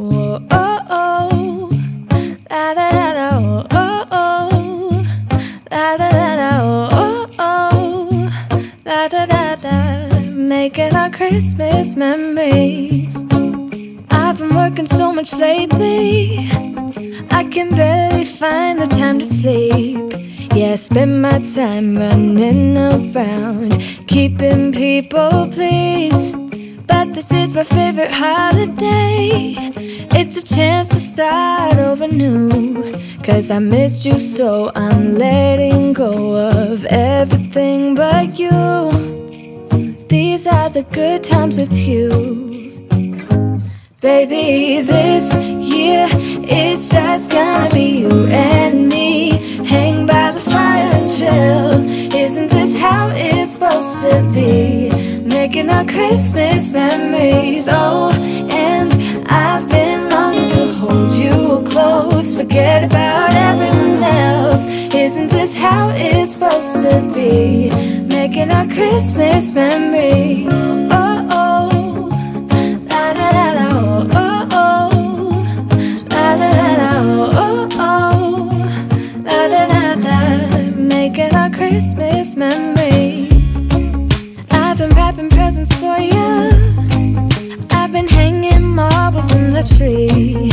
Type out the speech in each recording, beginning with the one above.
Oh, oh. La da da da, oh, oh. La da da da, oh, oh. La da da da. Making our Christmas memories. I've been working so much lately. I can barely find the time to sleep. Yeah, I spend my time running around, keeping people pleased. But this is my favorite holiday. It's a chance to start over new. Cause I missed you, so I'm letting go of everything but you. These are the good times with you. Baby, this year it's just gonna be you and me. How it's supposed to be? Making our Christmas memories. Oh, oh. La da da da, oh, oh. La da da da, oh, oh. La da da da, making our Christmas memories. I've been wrapping presents for you. I've been hanging marbles in the tree.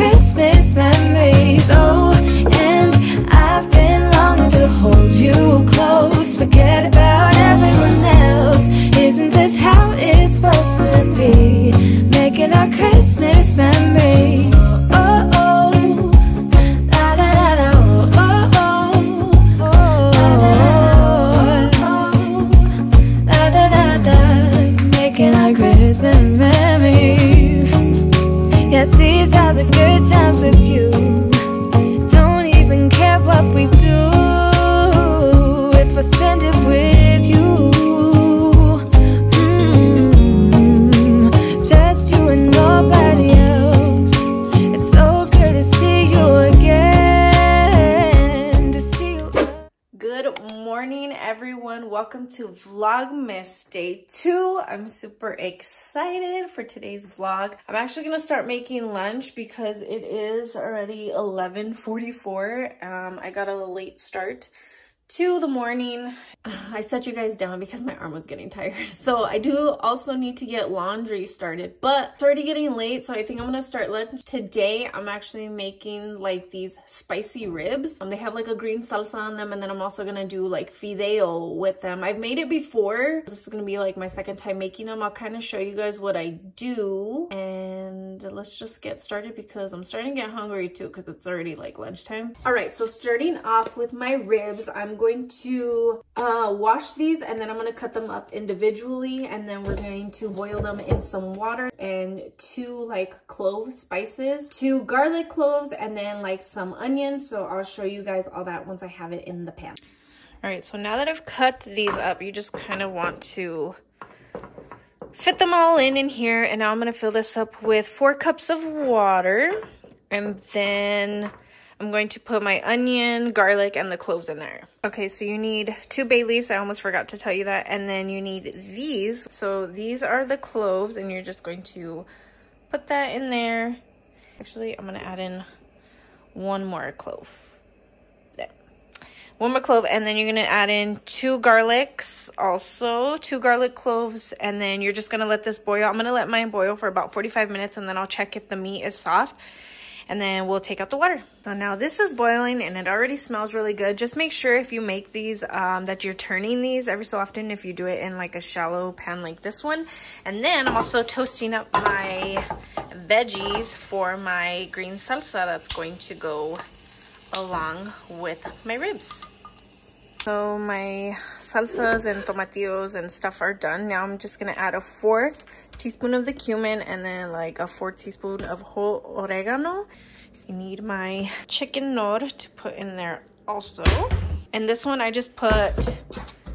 Christmas memories. Oh, Welcome to Vlogmas Day 2. I'm super excited for today's vlog. I'm actually going to start making lunch because it is already 11.44. Um, I got a late start to the morning. I set you guys down because my arm was getting tired. So I do also need to get laundry started, but it's already getting late. So I think I'm going to start lunch today. I'm actually making like these spicy ribs. Um, they have like a green salsa on them. And then I'm also going to do like fideo with them. I've made it before. This is going to be like my second time making them. I'll kind of show you guys what I do. And let's just get started because I'm starting to get hungry too because it's already like lunchtime. All right, so starting off with my ribs, I'm going to uh, wash these and then I'm going to cut them up individually and then we're going to boil them in some water and two like clove spices, two garlic cloves and then like some onions. So I'll show you guys all that once I have it in the pan. All right, so now that I've cut these up, you just kind of want to fit them all in in here. And now I'm going to fill this up with four cups of water. And then I'm going to put my onion, garlic, and the cloves in there. Okay, so you need two bay leaves. I almost forgot to tell you that. And then you need these. So these are the cloves, and you're just going to put that in there. Actually, I'm going to add in one more clove. One more clove, and then you're to add in two garlics, also two garlic cloves, and then you're just to let this boil. I'm to let mine boil for about 45 minutes, and then I'll check if the meat is soft and then we'll take out the water. So now this is boiling and it already smells really good. Just make sure if you make these um, that you're turning these every so often if you do it in like a shallow pan like this one. And then I'm also toasting up my veggies for my green salsa that's going to go along with my ribs. So my salsas and tomatillos and stuff are done. Now I'm just gonna add a fourth teaspoon of the cumin and then like a fourth teaspoon of whole oregano. You need my chicken Knorr to put in there also. And this one I just put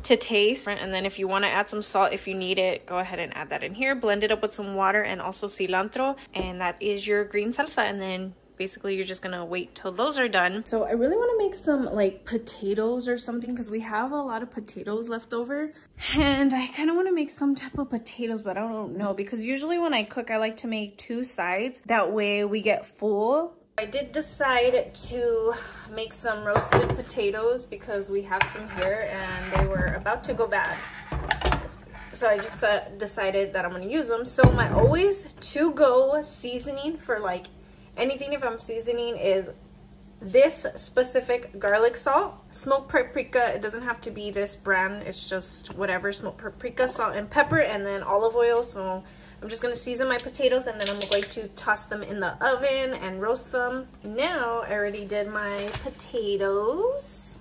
to taste. And then if you want to add some salt, if you need it, go ahead and add that in here. Blend it up with some water and also cilantro. And that is your green salsa. And then basically you're just gonna wait till those are done so i really want to make some like potatoes or something because we have a lot of potatoes left over and i kind of want to make some type of potatoes but i don't know because usually when i cook i like to make two sides that way we get full I did decide to make some roasted potatoes because we have some here and they were about to go bad. So I just uh, decided that I'm to use them. So my always to-go seasoning for like anything if I'm seasoning is this specific garlic salt, smoked paprika. It doesn't have to be this brand. It's just whatever smoked paprika, salt and pepper, and then olive oil. So I'm just gonna season my potatoes and then I'm going to toss them in the oven and roast them. Now I already did my potatoes.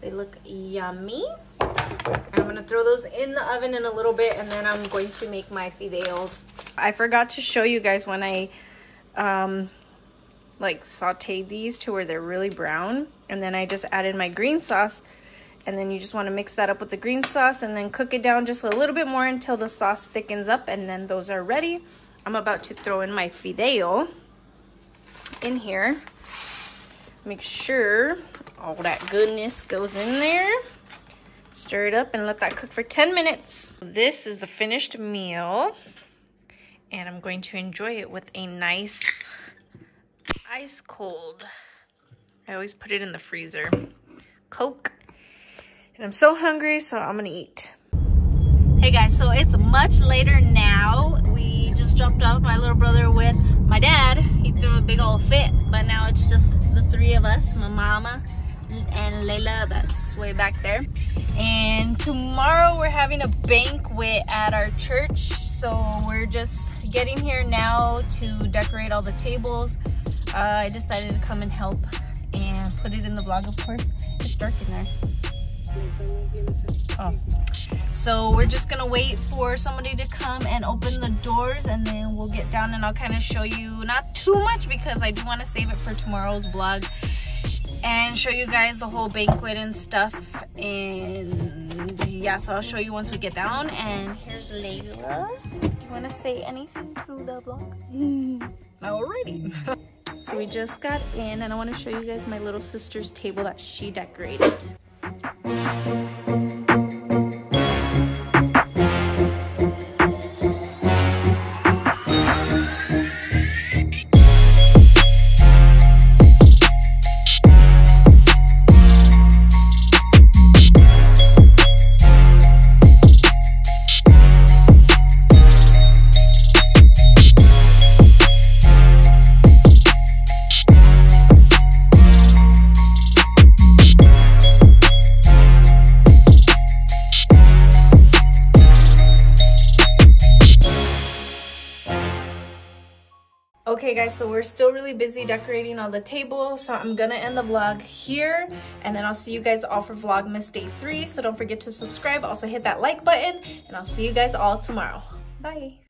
They look yummy. I'm gonna throw those in the oven in a little bit and then I'm going to make my fideo. I forgot to show you guys when I um, like sauteed these to where they're really brown and then I just added my green sauce and then you just want to mix that up with the green sauce and then cook it down just a little bit more until the sauce thickens up and then those are ready. I'm about to throw in my fideo in here. Make sure all that goodness goes in there. Stir it up and let that cook for 10 minutes. This is the finished meal and I'm going to enjoy it with a nice ice cold. I always put it in the freezer. Coke and I'm so hungry, so I'm gonna eat. Hey guys, so it's much later now. We just dropped off my little brother with my dad. He threw a big old fit, but now it's just the three of us, my mama and Layla, that's way back there. And tomorrow we're having a banquet at our church. So we're just getting here now to decorate all the tables. Uh, I decided to come and help and put it in the vlog, of course. It's dark in there. Oh. So we're just gonna wait for somebody to come and open the doors and then we'll get down and I'll kind of show you, not too much because I do want to save it for tomorrow's vlog and show you guys the whole banquet and stuff and yeah so I'll show you once we get down and here's Layla do you want to say anything to the vlog? Alrighty so we just got in and I want to show you guys my little sister's table that she decorated Okay guys, so we're still really busy decorating all the table, so I'm gonna end the vlog here, and then I'll see you guys all for Vlogmas Day 3, so don't forget to subscribe, also hit that like button, and I'll see you guys all tomorrow. Bye!